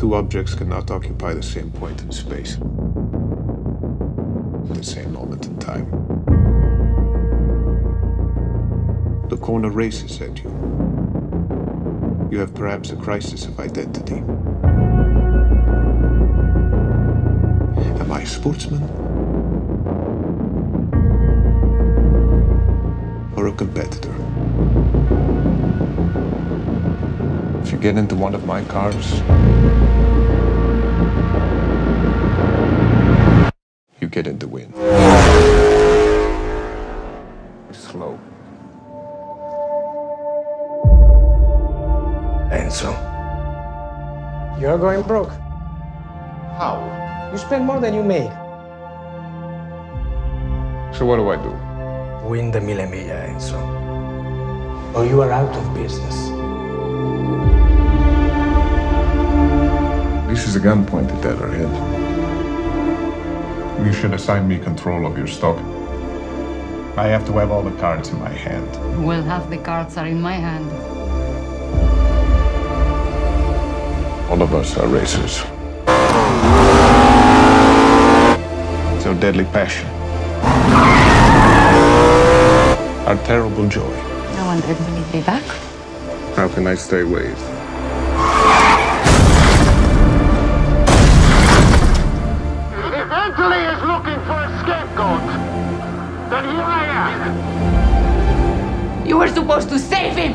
Two objects cannot occupy the same point in space at the same moment in time. The corner races at you. You have perhaps a crisis of identity. Am I a sportsman? Or a competitor? If you get into one of my cars, get in the win. Slow. Enzo. You're going broke. How? You spend more than you make. So what do I do? Win the Mille Miglia, Enzo. Or you are out of business. This is a gun pointed at our head. You should assign me control of your stock. I have to have all the cards in my hand. Well, half the cards are in my hand. All of us are racers. It's our deadly passion. Our terrible joy. No one did me be back. How can I stay away? Then here I am. You were supposed to save him!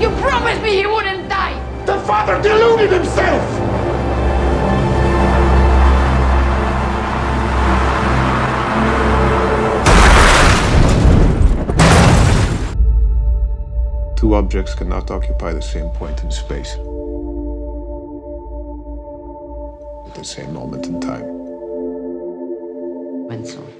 You promised me he wouldn't die! The father deluded himself! Two objects cannot occupy the same point in space at the same moment in time. Enzo.